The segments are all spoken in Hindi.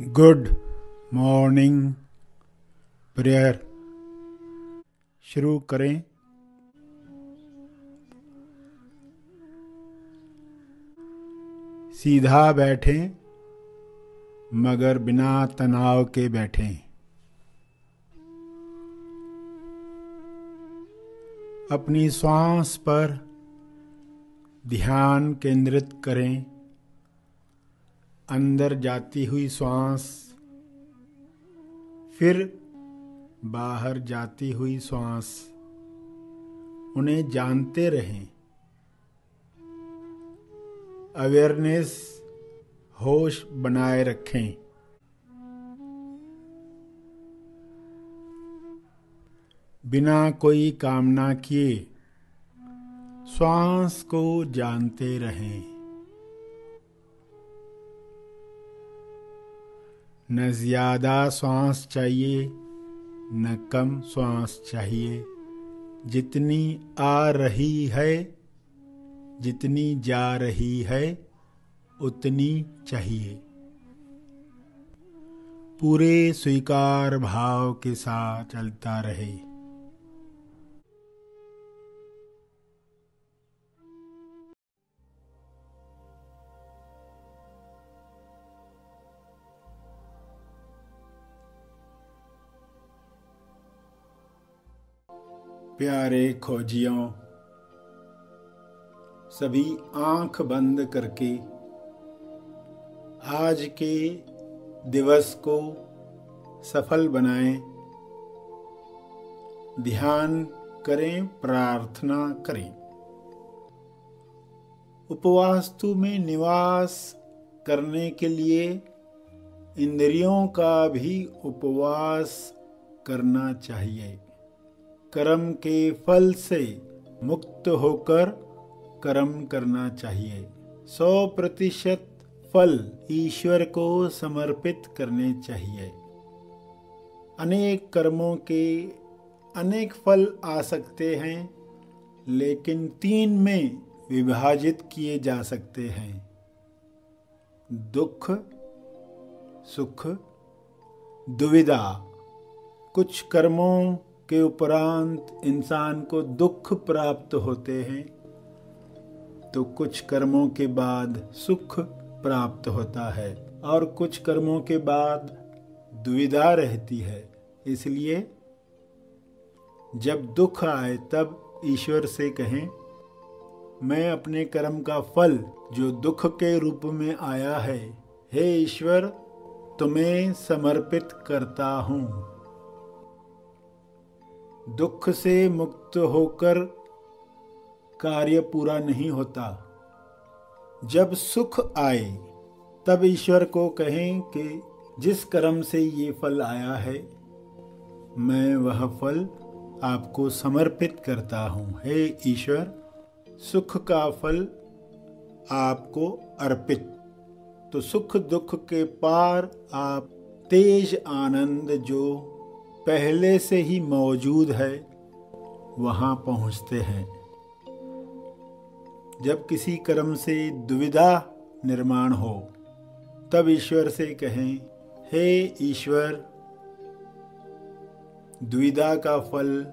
Good morning prayer. शुरू करें। सीधा बैठें, मगर बिना तनाव के बैठें। अपनी श्वास पर ध्यान केंद्रित करें। अंदर जाती हुई श्वास, फिर बाहर जाती हुई श्वास। उन्हें जानते रहें। अवेयरनेस होश बनाए रखें। बिना कोई कामना किए, श्वास को जानते रहें। न ज़्यादा सांस चाहिए, न कम सांस चाहिए। जितनी आ रही है, जितनी जा रही है, उतनी चाहिए। पूरे स्वीकार भाव के साथ चलता रहे। प्यारे खोजियों, सभी आँख बंद करके आज के दिवस को सफल बनाएँ। ध्यान करें, प्रार्थना करें। उपवास्तु में निवास करने के लिए इंद्रियों का भी उपवास करना चाहिए। कर्म के फल से मुक्त होकर कर्म करना चाहिए। सौ प्रतिशत फल ईश्वर को समर्पित करने चाहिए। अनेक कर्मों के अनेक फल आ सकते हैं, लेकिन तीन में विभाजित किए जा सकते हैं। दुख, सुख, दुविधा। कुछ कर्मों के उपरांत इंसान को दुख प्राप्त होते हैं तो कुछ कर्मों के बाद सुख प्राप्त होता है और कुछ कर्मों के बाद दुविधा रहती है। इसलिए जब दुख आए, तब ईश्वर से कहें, मैं अपने कर्म का फल जो दुख के रूप में आया है, हे ईश्वर, तुम्हें समर्पित करता हूँ। दुख से मुक्त होकर कार्य पूरा नहीं होता। जब सुख आए, तब ईश्वर को कहें कि जिस कर्म से ये फल आया है, मैं वह फल आपको समर्पित करता हूँ। हे ईश्वर, सुख का फल आपको अर्पित। तो सुख दुख के पार आप तेज आनंद जो पहले से ही मौजूद है, वहाँ पहुँचते हैं। जब किसी कर्म से दुविधा निर्माण हो, तब ईश्वर से कहें, हे ईश्वर, द्विधा का फल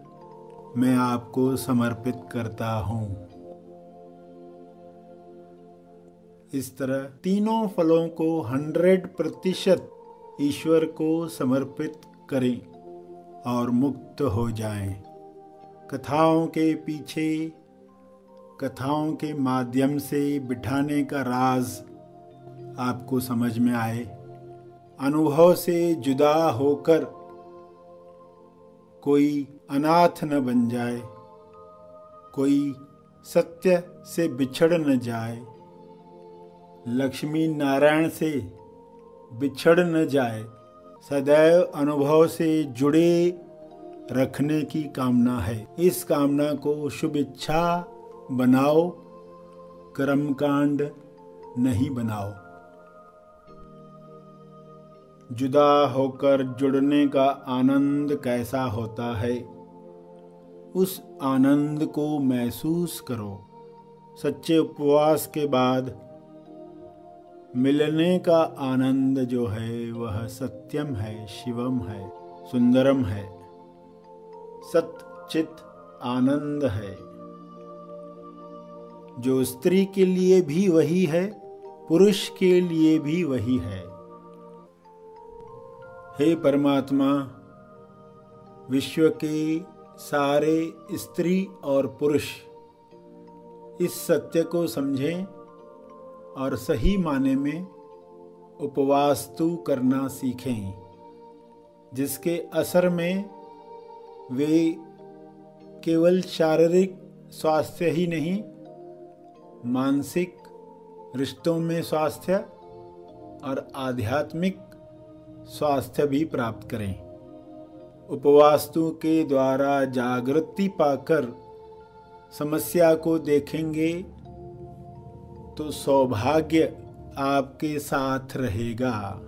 मैं आपको समर्पित करता हूँ। इस तरह तीनों फलों को हंड्रेड प्रतिशत ईश्वर को समर्पित करें। और मुक्त हो जाएँ। कथाओं के पीछे, कथाओं के माध्यम से बिठाने का राज आपको समझ में आए अनुभव से जुदा होकर कोई अनाथ न बन जाए, कोई सत्य से बिछड़ न जाए, लक्ष्मी नारायण से बिछड़ न जाए सदैव अनुभव से जुड़े रखने की कामना है। इस कामना को शुभ इच्छा बनाओ, कर्मकांड नहीं बनाओ। जुदा होकर जुड़ने का आनंद कैसा होता है? उस आनंद को महसूस करो। सच्चे उपवास के बाद मिलने का आनंद जो है, वह सत्यम है, शिवम है, सुंदरम है। सत चित आनंद है। जो स्त्री के लिए भी वही है, पुरुष के लिए भी वही है। हे परमात्मा, विश्व के सारे स्त्री और पुरुष, इस सत्य को समझें और सही माने में उपवास्तु करना सीखें, जिसके असर में वे केवल शारीरिक स्वास्थ्य ही नहीं, मानसिक रिश्तों में स्वास्थ्य और आध्यात्मिक स्वास्थ्य भी प्राप्त करें। उपवास्तु के द्वारा जागृति पाकर समस्या को देखेंगे तो सौभाग्य आपके साथ रहेगा।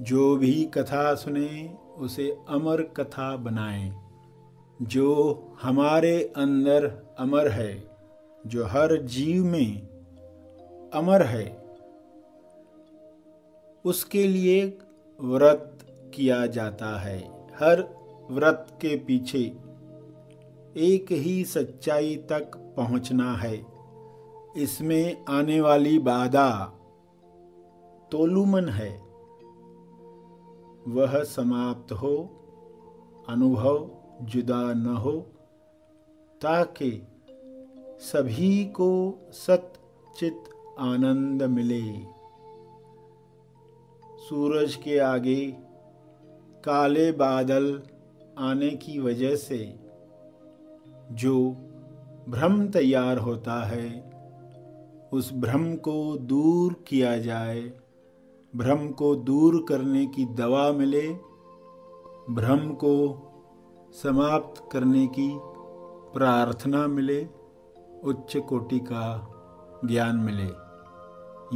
जो भी कथा सुने, उसे अमर कथा बनाएँ। जो हमारे अंदर अमर है, जो हर जीव में अमर है, उसके लिए व्रत किया जाता है। हर व्रत के पीछे एक ही सच्चाई तक पहुँचना है। इसमें आने वाली बाधा तोलुमन है। वह समाप्त हो, अनुभव जुदा न हो, ताकि सभी को सत चित आनंद मिले। सूरज के आगे काले बादल आने की वजह से जो भ्रम तैयार होता है उस भ्रम को दूर किया जाए। भ्रम को दूर करने की दवा मिले। भ्रम को समाप्त करने की प्रार्थना मिले। उच्च कोटि का ज्ञान मिले।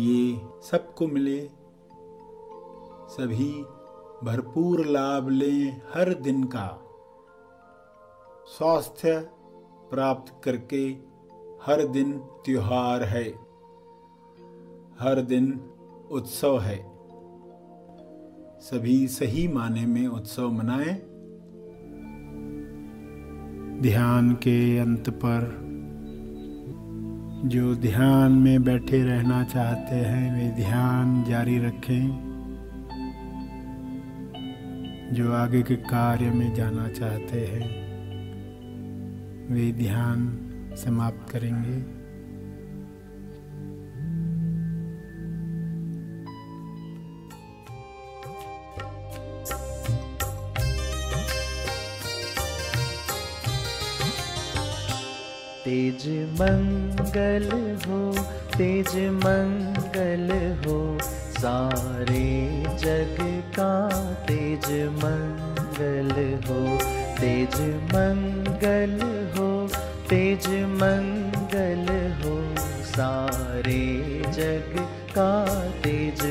ये सबको मिले। सभी भरपूर लाभ लें हर दिन का। स्वास्थ्य प्राप्त करके हर दिन त्योहार है। हर दिन उत्सव है। सभी सही माने में उत्सव मनाएँ। ध्यान के अंत पर जो ध्यान में बैठे रहना चाहते हैं, वे ध्यान जारी रखें। जो आगे के कार्य में जाना चाहते हैं, वे ध्यान समाप्त करेंगे। तेज मंगल हो, तेज मंगल हो, सारे जग का तेज मंगल हो, तेज मंगल हो, तेज मंगल हो, सारे जग का तेज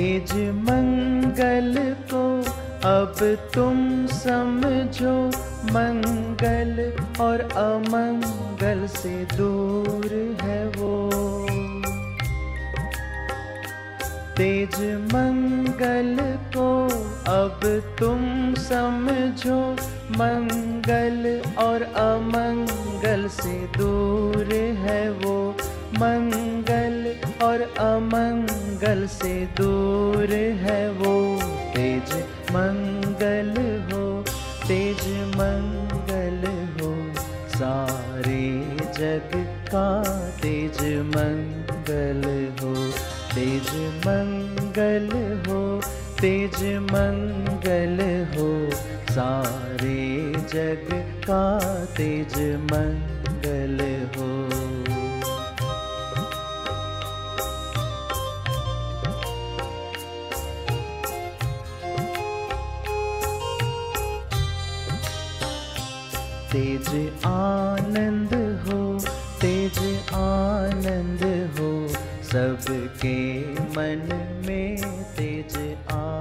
तेज मंगल को अब तुम समझो, मंगल और अमंगल से दूर है वो। तेज मंगल को अब तुम समझो, मंगल और अमंगल से दूर है वो। मंगल और अमंगल से दूर है वो। तेज मंगल हो, तेज मंगल हो। सारे जग का तेज मंगल हो। तेज मंगल हो, तेज मंगल हो। सारे जग का तेज मंगल हो। तेज आनंद हो तेज आनंद हो सबके मन में तेज आनंद